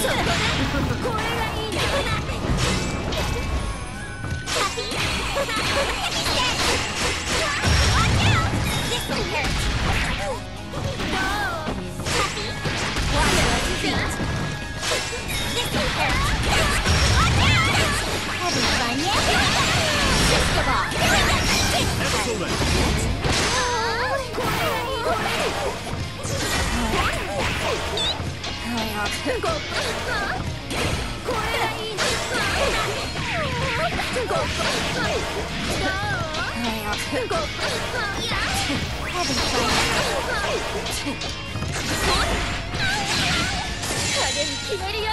そこだ決めるよ